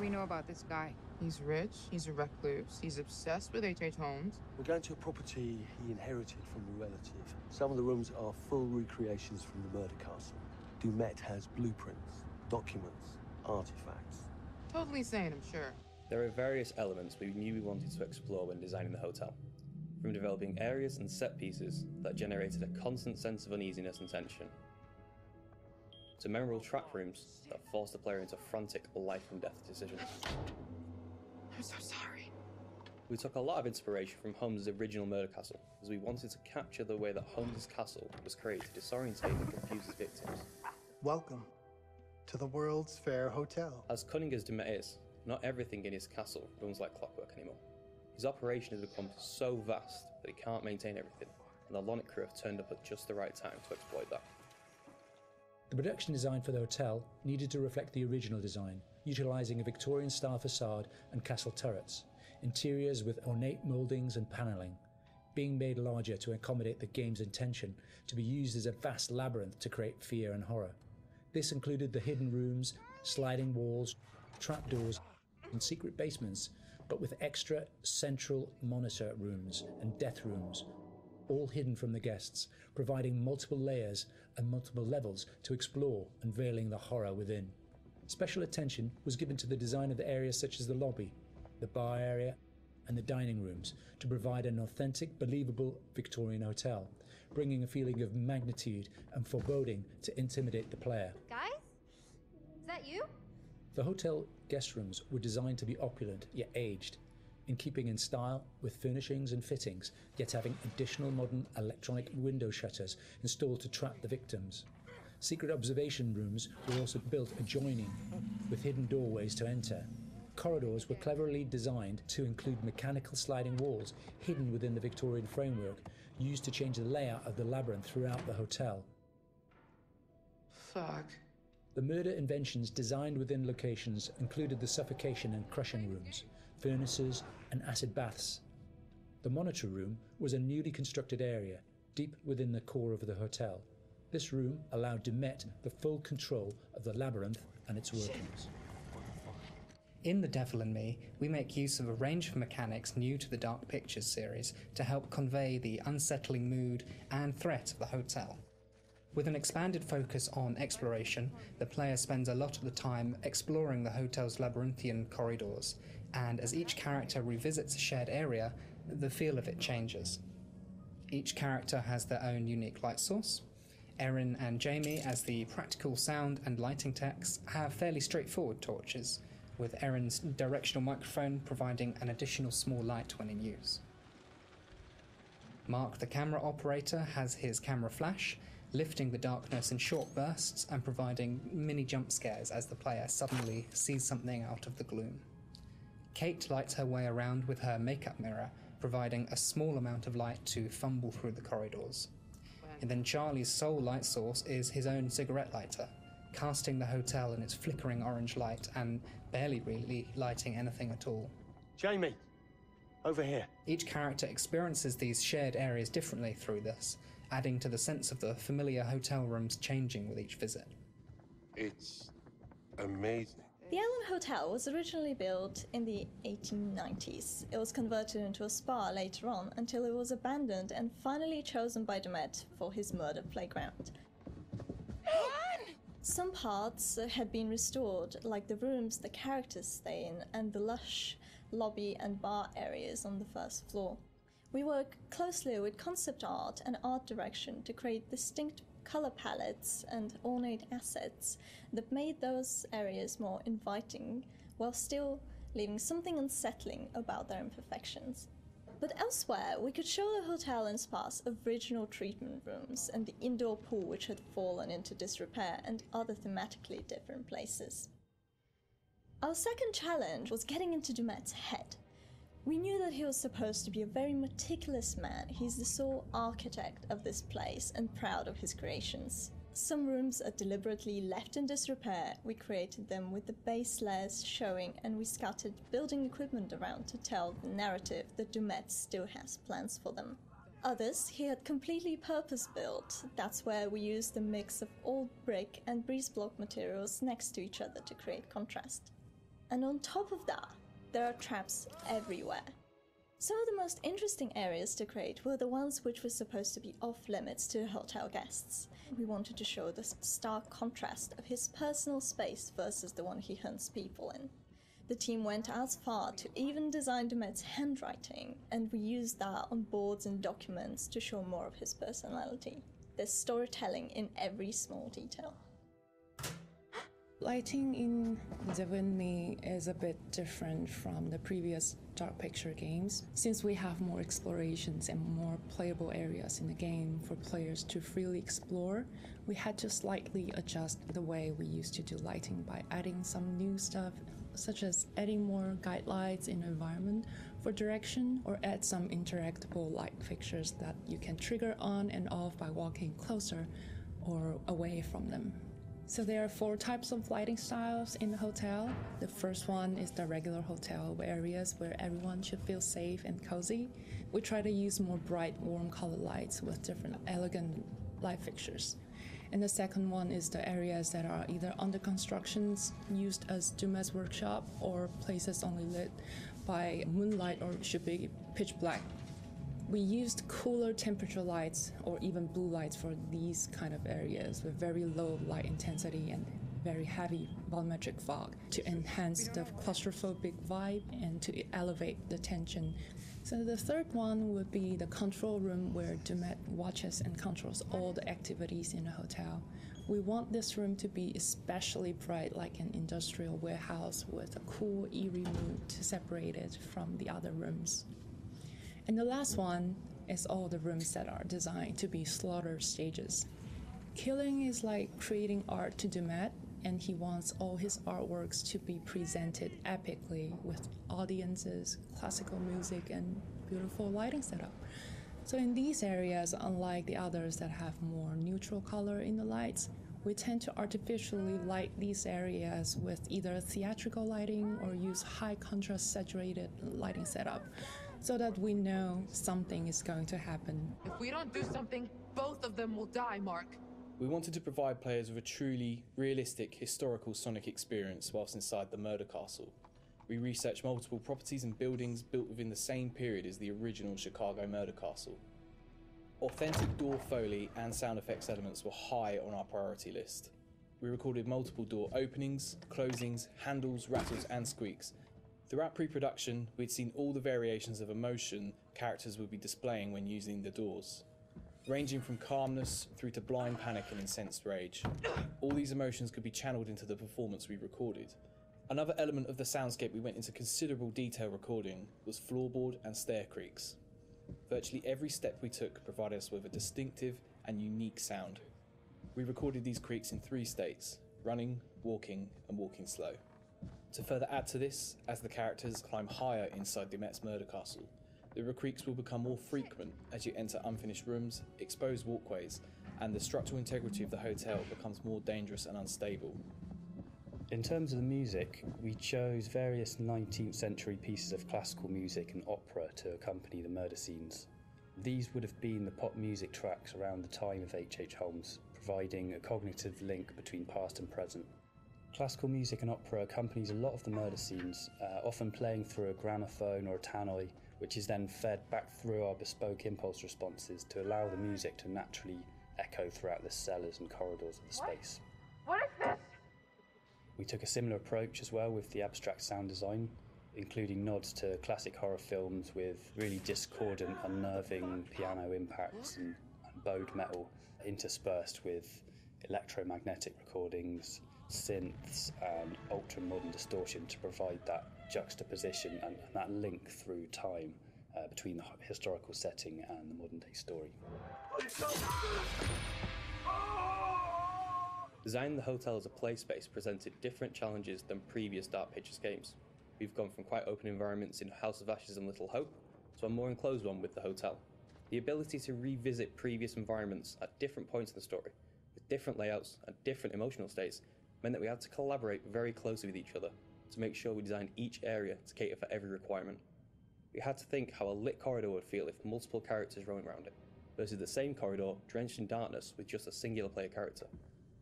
do we know about this guy? He's rich, he's a recluse, he's obsessed with H.H. Holmes. We're going to a property he inherited from a relative. Some of the rooms are full recreations from the murder castle. Dumet has blueprints, documents, artifacts. Totally sane, I'm sure. There are various elements we knew we wanted to explore when designing the hotel. From developing areas and set pieces that generated a constant sense of uneasiness and tension, to memorable trap rooms that force the player into frantic life and death decisions. I'm so sorry. We took a lot of inspiration from Holmes' original murder castle, as we wanted to capture the way that Holmes' castle was created to disorientate and confuse his victims. Welcome to the World's Fair Hotel. As cunning as Dumet is, not everything in his castle runs like clockwork anymore. His operation has become so vast that he can't maintain everything, and the Lonnit crew have turned up at just the right time to exploit that. The production design for the hotel needed to reflect the original design, utilising a Victorian style facade and castle turrets, interiors with ornate mouldings and panelling, being made larger to accommodate the game's intention to be used as a vast labyrinth to create fear and horror. This included the hidden rooms, sliding walls, trapdoors, and secret basements, but with extra central monitor rooms and death rooms, all hidden from the guests, providing multiple layers and multiple levels to explore, unveiling the horror within. Special attention was given to the design of the areas such as the lobby, the bar area, and the dining rooms to provide an authentic, believable Victorian hotel, bringing a feeling of magnitude and foreboding to intimidate the player. Guys? Is that you? The hotel guest rooms were designed to be opulent yet aged, in keeping in style with furnishings and fittings, yet having additional modern electronic window shutters installed to trap the victims. Secret observation rooms were also built adjoining, with hidden doorways to enter. Corridors were cleverly designed to include mechanical sliding walls hidden within the Victorian framework, used to change the layout of the labyrinth throughout the hotel. Fuck. The murder inventions designed within locations included the suffocation and crushing rooms, furnaces, and acid baths. The monitor room was a newly constructed area, deep within the core of the hotel. This room allowed Dumet the full control of the labyrinth and its workings. In The Devil in Me, we make use of a range of mechanics new to the Dark Pictures series to help convey the unsettling mood and threat of the hotel. With an expanded focus on exploration, the player spends a lot of the time exploring the hotel's labyrinthian corridors, and as each character revisits a shared area, the feel of it changes. Each character has their own unique light source. Erin and Jamie, as the practical sound and lighting techs, have fairly straightforward torches, with Erin's directional microphone providing an additional small light when in use. Mark, the camera operator, has his camera flash, lifting the darkness in short bursts and providing mini jump scares as the player suddenly sees something out of the gloom. Kate lights her way around with her makeup mirror, providing a small amount of light to fumble through the corridors. And then Charlie's sole light source is his own cigarette lighter, casting the hotel in its flickering orange light and barely really lighting anything at all. Jamie, over here. Each character experiences these shared areas differently through this, adding to the sense of the familiar hotel rooms changing with each visit. It's amazing. The Ellen Hotel was originally built in the 1890s. It was converted into a spa later on until it was abandoned and finally chosen by Dumet for his murder playground. Some parts had been restored, like the rooms the characters stay in and the lush lobby and bar areas on the first floor. We work closely with concept art and art direction to create distinct color palettes and ornate assets that made those areas more inviting while still leaving something unsettling about their imperfections. But elsewhere, we could show the hotel and spa's original treatment rooms and the indoor pool which had fallen into disrepair and other thematically different places. Our second challenge was getting into Dumet's head. We knew that he was supposed to be a very meticulous man. He's the sole architect of this place and proud of his creations. Some rooms are deliberately left in disrepair. We created them with the base layers showing, and we scattered building equipment around to tell the narrative that Dumet still has plans for them. Others he had completely purpose built. That's where we used a mix of old brick and breeze block materials next to each other to create contrast. And on top of that, there are traps everywhere. Of the most interesting areas to create were the ones which were supposed to be off limits to hotel guests. We wanted to show the stark contrast of his personal space versus the one he hunts people in. The team went as far to even design Dumet's handwriting, and we used that on boards and documents to show more of his personality. There's storytelling in every small detail. Lighting in Devil in Me is a bit different from the previous Dark Picture games, since we have more explorations and more playable areas in the game for players to freely explore. We had to slightly adjust the way we used to do lighting by adding some new stuff, such as adding more guide lights in the environment for direction, or add some interactable light fixtures that you can trigger on and off by walking closer or away from them. So there are four types of lighting styles in the hotel. The first one is the regular hotel areas where everyone should feel safe and cozy. We try to use more bright, warm color lights with different elegant light fixtures. And the second one is the areas that are either under constructions, used as Dumet's workshop, or places only lit by moonlight or should be pitch black we used cooler temperature lights or even blue lights for these kind of areas with very low light intensity and very heavy volumetric fog to enhance the claustrophobic vibe and to elevate the tension. So the third one would be the control room where Dumet watches and controls all the activities in the hotel. We want this room to be especially bright like an industrial warehouse with a cool, eerie mood to separate it from the other rooms. And the last one is all the rooms that are designed to be slaughter stages. Killing is like creating art to Dumet, and he wants all his artworks to be presented epically with audiences, classical music, and beautiful lighting setup. So, in these areas, unlike the others that have more neutral color in the lights, we tend to artificially light these areas with either theatrical lighting or use high contrast saturated lighting setup so that we know something is going to happen. If we don't do something, both of them will die, Mark. We wanted to provide players with a truly realistic historical Sonic experience whilst inside the murder castle. We researched multiple properties and buildings built within the same period as the original Chicago murder castle. Authentic door foley and sound effects elements were high on our priority list. We recorded multiple door openings, closings, handles, rattles, and squeaks, Throughout pre production, we'd seen all the variations of emotion characters would be displaying when using the doors, ranging from calmness through to blind panic and incensed rage. All these emotions could be channeled into the performance we recorded. Another element of the soundscape we went into considerable detail recording was floorboard and stair creaks. Virtually every step we took provided us with a distinctive and unique sound. We recorded these creaks in three states running, walking, and walking slow. To further add to this, as the characters climb higher inside Dumet's murder castle, the recreaks will become more frequent as you enter unfinished rooms, exposed walkways, and the structural integrity of the hotel becomes more dangerous and unstable. In terms of the music, we chose various 19th century pieces of classical music and opera to accompany the murder scenes. These would have been the pop music tracks around the time of H.H. H. Holmes, providing a cognitive link between past and present. Classical music and opera accompanies a lot of the murder scenes, uh, often playing through a gramophone or a tannoy, which is then fed back through our bespoke impulse responses to allow the music to naturally echo throughout the cellars and corridors of the space. What, what is this? We took a similar approach as well with the abstract sound design, including nods to classic horror films with really discordant, unnerving piano impacts and, and bowed metal interspersed with electromagnetic recordings synths and ultra modern distortion to provide that juxtaposition and, and that link through time uh, between the historical setting and the modern day story. Designing the hotel as a play space presented different challenges than previous Dark Pictures games. We've gone from quite open environments in House of Ashes and Little Hope to a more enclosed one with the hotel. The ability to revisit previous environments at different points in the story, with different layouts and different emotional states, meant that we had to collaborate very closely with each other to make sure we designed each area to cater for every requirement. We had to think how a lit corridor would feel if multiple characters roaming around it, versus the same corridor drenched in darkness with just a singular player character.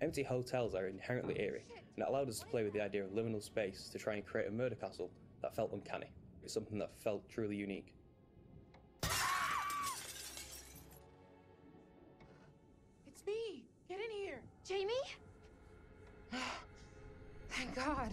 Empty hotels are inherently eerie, and it allowed us to play with the idea of liminal space to try and create a murder castle that felt uncanny. It's something that felt truly unique. It's me! Get in here! Jamie? God.